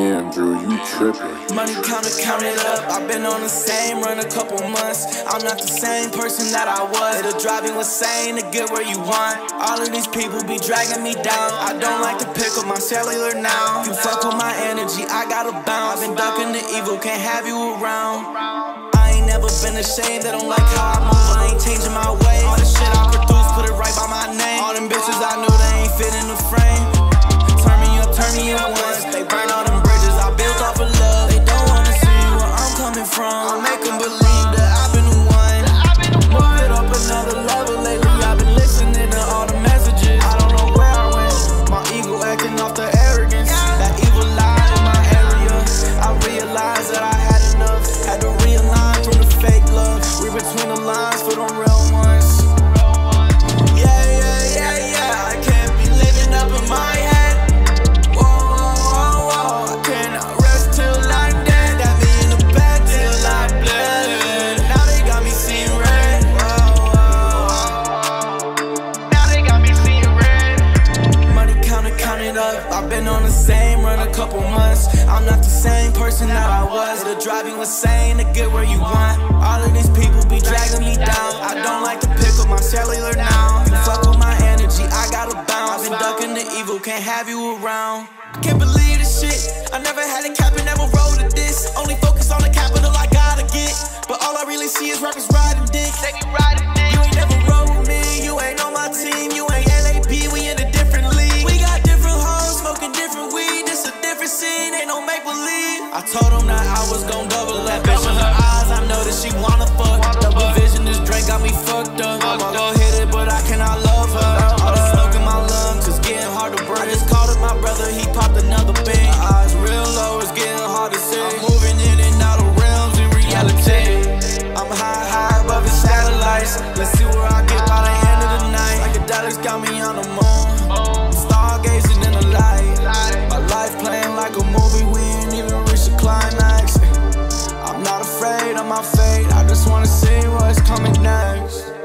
Damn, Drew, you tripping. Money counter, count it up. I've been on the same run a couple months. I'm not the same person that I was. It'll drive you insane to get where you want. All of these people be dragging me down. I don't like to pick up my cellular now. You fuck with my energy, I gotta bounce. I've been ducking the evil, can't have you around. I ain't never been ashamed, they don't like how I move. I ain't changing my ways. Them believe I've been on the same run a couple months. I'm not the same person that I was. It'll drive you insane to get where you want. All of these people be dragging me down. I don't like to pick up my cellular now. You fuck with my energy, I gotta bounce. I've been ducking the evil, can't have you around. I Can't believe this shit. I never had a cap and never rolled a this. Only focus on the capital I gotta get. But all I really see is rappers riding dick. They be riding dick. I told them that I was gon' double that bitch in her eyes. I know that she wanna fuck. I just wanna see what's coming next.